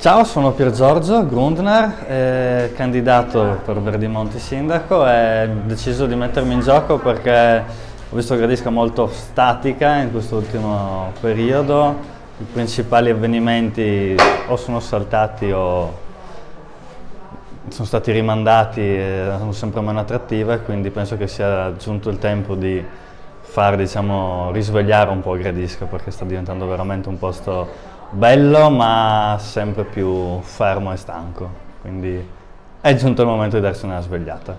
Ciao, sono Pier Giorgio Grundner, eh, candidato per Verdimonti Sindaco. E ho deciso di mettermi in gioco perché ho visto Gradisca molto statica in questo ultimo periodo, i principali avvenimenti o sono saltati o sono stati rimandati e sono sempre meno attrattive, quindi penso che sia giunto il tempo di far diciamo, risvegliare un po' Gradisca perché sta diventando veramente un posto bello ma sempre più fermo e stanco, quindi è giunto il momento di darsi una svegliata.